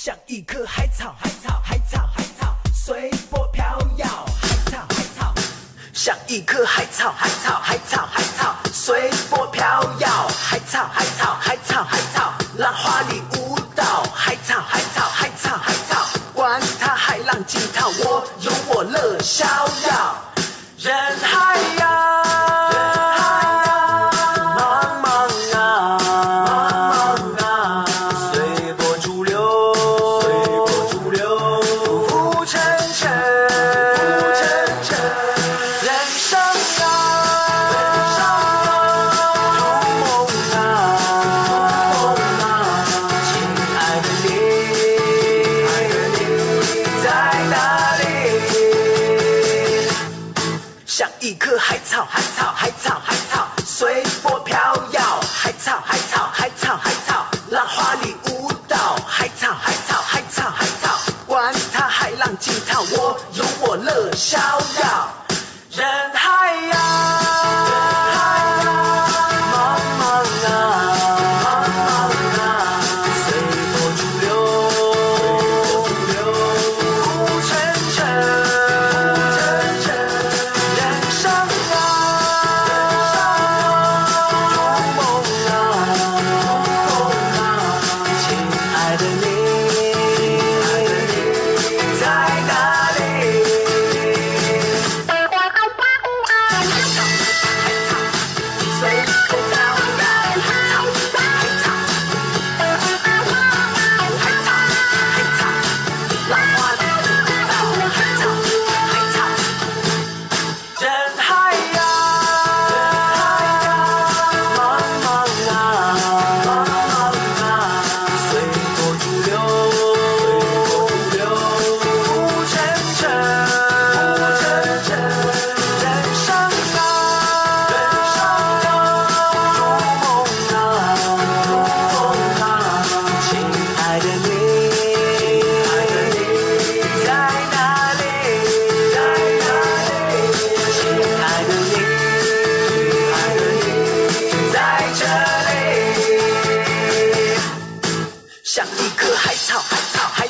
像一棵海草，海草，海草，海草，随波飘摇。海草，海草，像一棵海草，海草，海草，海草，随波飘摇。海草，海草，海草，海草，浪花里舞蹈。海草，海草，海草，海草，管它海浪惊涛，我有我乐逍遥。人海。海草，海草，海草，海草，随波飘摇。海草，海草，海草，海草，浪花里舞蹈。海草，海草，海草，海草，管它海浪惊涛，我有我乐逍。suddenly 像一颗海草海草海